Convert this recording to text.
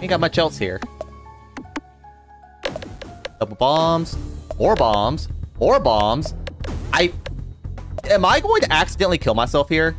Ain't got much else here. Double bombs. More bombs. More bombs. I... Am I going to accidentally kill myself here?